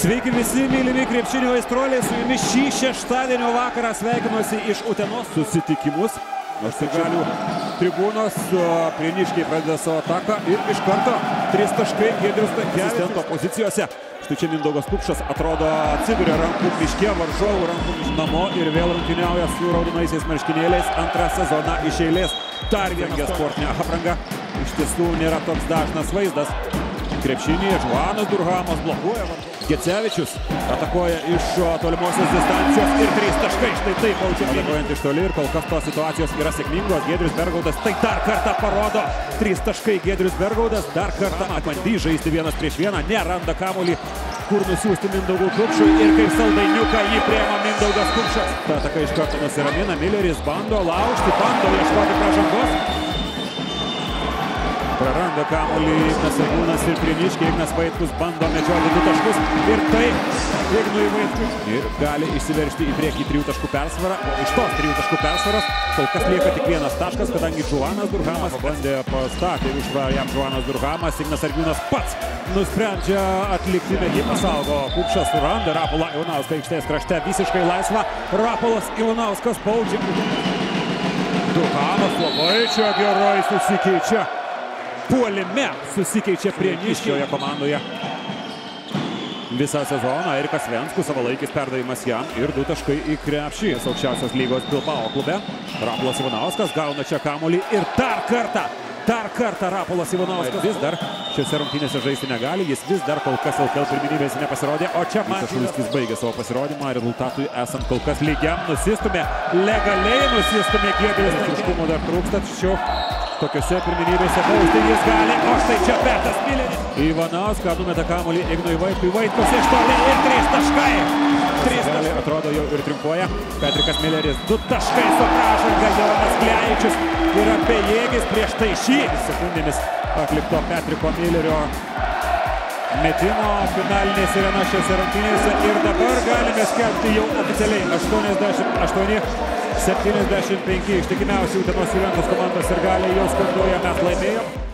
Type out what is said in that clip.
Sveiki visi mylimi krepšinio aistruoliai, su jumis šį šeštadienio vakarą sveikinuosi iš Utenos susitikimus. Nors ir galių tribūnos prieniškiai pradeda savo ataką ir iš karto trys taškai Gedrius Tankievičius pozicijose. Štai čia Mindaugas Kupšas atrodo atsiduria rankų miške, varžovų rankų namo ir vėl rungtyniauja su raudonaisiais marškinėliais antrą sezoną iš eilės. Dar viena sportinė apranga. Iš tiesų nėra toks dažnas vaizdas. Krepšinėje Žuanas Durhamas blokuoja. Gecevičius atakuoja iš tolimosios distancijos ir trys taškai. Štai taip paučia atakuojant iš toli ir kol kas tos situacijos yra sėkmingos. Giedrius Bergaudas tai dar kartą parodo. Trys taškai Giedrius Bergaudas dar kartą atbandys žaisti vienas prieš vieną. Neranda kamuolį, kur nusiųsti Mindaugų Kupšui ir kaip saldainiuką jį prieima Mindaugas Kupšas. Ta ataka iš karto nusiramina. Milleris bando laužti, bando ieškoti pražangos. Praranda kamuolį Ignas Agūnas ir Prieniškiai. Ignas Vaitkus bando medžioti du taškus. Ir taip Ignui Vaitkui. Ir gali išsiveršti į priekį trijų taškų persvarą. O iš tos trijų taškų persvaros kol kas lieka tik vienas taškas, kadangi Žuanas Durhamas bandė pastatyti užvarą jam Žuanas Durhamas. Ignas Argiūnas pats nusprendžia atlikti metimą. Saugo Kupšas suranda Rapolą Ivaнаuską aikštės krašte visiškai laisvą. Rapolas Ivanauskas baudžia. Durhamas labai čia gerai susikeičia puolime susikeičia prieniškioje komandoje. Visą sezoną Erikas Venskus savalaikis perdavimas jam ir du taškai į krepšį. Aukščiausios lygos Bilbao klube. Rapolas Ivanauskas gauna čia kamuolį ir dar kartą, dar kartą Rapolas Ivanauskas vis dar šiuose rungtynėse žaisti negali. Jis vis dar kol kas LKL pirminybėse nepasirodė. O čia Mačiulskis baigė savo pasirodymą. Rezultatui esant kol kas lygiam nusistumė. Legaliai nusistumė Giedrius. Triškumo dar trūksta. Tačiau tokiuose pirminybėse bausti jis gali, o štai čia Petas Mileris. Ivanauską numeta kamuolį Ignui Vaitkui, Vaitkus iš toli ir trys taškai. Trys taškai atrodo jau ir triumfuoja. Petrikas Mileris, du taškai su pražanga, Jonas Klejičius yra bejėgis prieš tai šį sekundėmis atlikto Petriko Milerio metimo finalinė sirena šiose rungtynėse ir dabar galime skelbti jau oficialiai 88 75 ištikimiausi Utenos Juventus komandos ir galiai jau skanduoja, mes laimėjom.